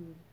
Mm-hmm.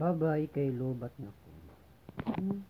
Babay kay lobat na. Hmm. Hmm.